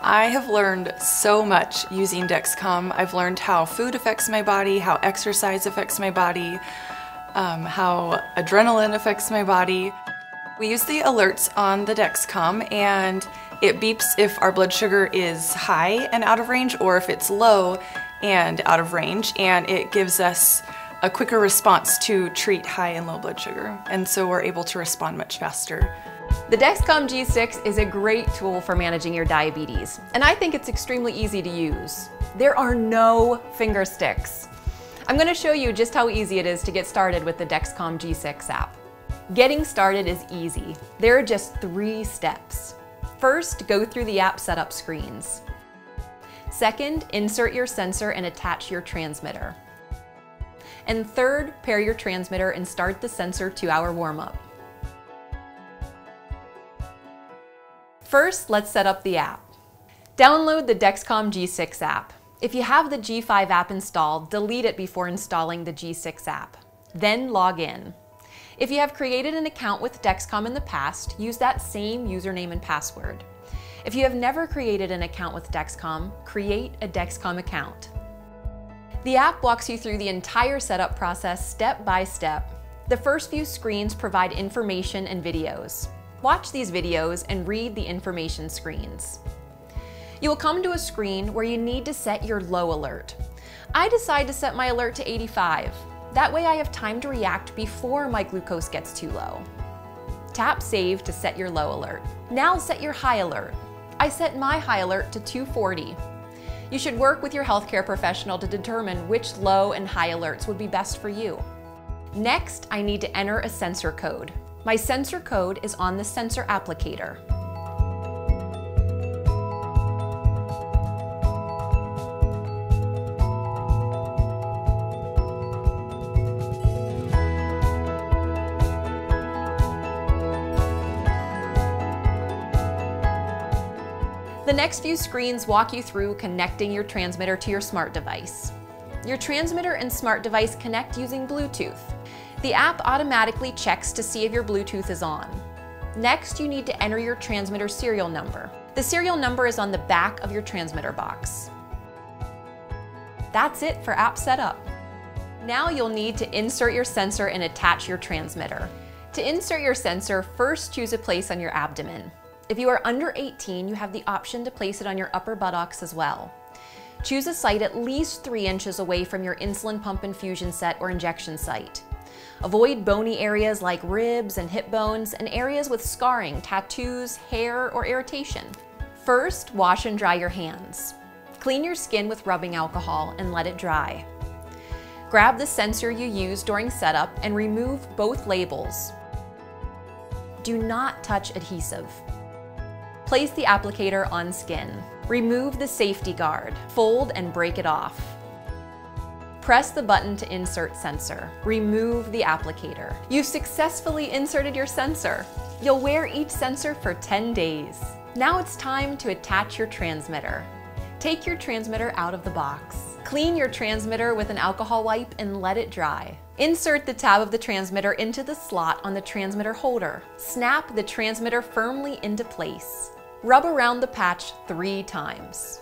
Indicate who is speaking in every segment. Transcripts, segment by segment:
Speaker 1: I have learned so much using Dexcom. I've learned how food affects my body, how exercise affects my body, um, how adrenaline affects my body. We use the alerts on the Dexcom and it beeps if our blood sugar is high and out of range or if it's low and out of range and it gives us a quicker response to treat high and low blood sugar and so we're able to respond much faster.
Speaker 2: The Dexcom G6 is a great tool for managing your diabetes, and I think it's extremely easy to use. There are no finger sticks. I'm gonna show you just how easy it is to get started with the Dexcom G6 app. Getting started is easy. There are just three steps. First, go through the app setup screens. Second, insert your sensor and attach your transmitter. And third, pair your transmitter and start the sensor two-hour warm-up. First, let's set up the app. Download the Dexcom G6 app. If you have the G5 app installed, delete it before installing the G6 app. Then log in. If you have created an account with Dexcom in the past, use that same username and password. If you have never created an account with Dexcom, create a Dexcom account. The app walks you through the entire setup process step by step. The first few screens provide information and videos. Watch these videos and read the information screens. You will come to a screen where you need to set your low alert. I decide to set my alert to 85. That way I have time to react before my glucose gets too low. Tap Save to set your low alert. Now set your high alert. I set my high alert to 240. You should work with your healthcare professional to determine which low and high alerts would be best for you. Next, I need to enter a sensor code. My sensor code is on the sensor applicator. The next few screens walk you through connecting your transmitter to your smart device. Your transmitter and smart device connect using Bluetooth. The app automatically checks to see if your Bluetooth is on. Next, you need to enter your transmitter serial number. The serial number is on the back of your transmitter box. That's it for app setup. Now you'll need to insert your sensor and attach your transmitter. To insert your sensor, first choose a place on your abdomen. If you are under 18, you have the option to place it on your upper buttocks as well. Choose a site at least three inches away from your insulin pump infusion set or injection site. Avoid bony areas like ribs and hip bones and areas with scarring, tattoos, hair, or irritation. First, wash and dry your hands. Clean your skin with rubbing alcohol and let it dry. Grab the sensor you used during setup and remove both labels. Do not touch adhesive. Place the applicator on skin. Remove the safety guard. Fold and break it off. Press the button to insert sensor. Remove the applicator. You've successfully inserted your sensor. You'll wear each sensor for 10 days. Now it's time to attach your transmitter. Take your transmitter out of the box. Clean your transmitter with an alcohol wipe and let it dry. Insert the tab of the transmitter into the slot on the transmitter holder. Snap the transmitter firmly into place. Rub around the patch three times.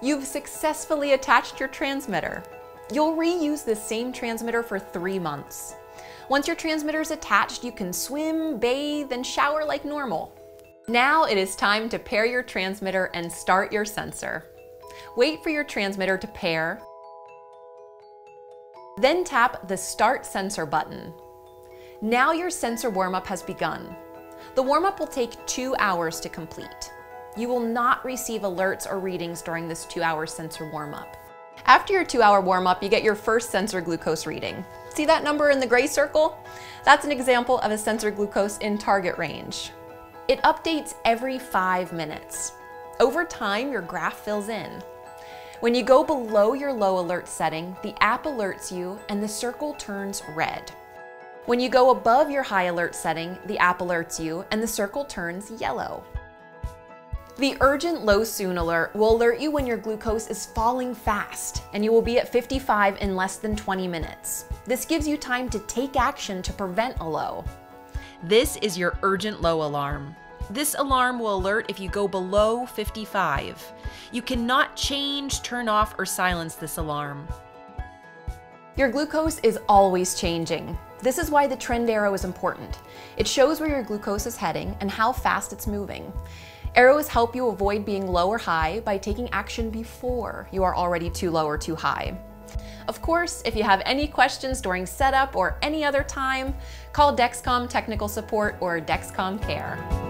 Speaker 2: You've successfully attached your transmitter. You'll reuse the same transmitter for three months. Once your transmitter is attached, you can swim, bathe, and shower like normal. Now it is time to pair your transmitter and start your sensor. Wait for your transmitter to pair, then tap the Start Sensor button. Now your sensor warm-up has begun. The warm-up will take two hours to complete. You will not receive alerts or readings during this two-hour sensor warm-up. After your two-hour warm-up, you get your first sensor glucose reading. See that number in the gray circle? That's an example of a sensor glucose in target range. It updates every five minutes. Over time, your graph fills in. When you go below your low alert setting, the app alerts you and the circle turns red. When you go above your high alert setting, the app alerts you and the circle turns yellow. The urgent low soon alert will alert you when your glucose is falling fast and you will be at 55 in less than 20 minutes. This gives you time to take action to prevent a low. This is your urgent low alarm.
Speaker 3: This alarm will alert if you go below 55. You cannot change, turn off, or silence this alarm.
Speaker 2: Your glucose is always changing. This is why the trend arrow is important. It shows where your glucose is heading and how fast it's moving. Arrows help you avoid being low or high by taking action before you are already too low or too high. Of course, if you have any questions during setup or any other time, call Dexcom Technical Support or Dexcom Care.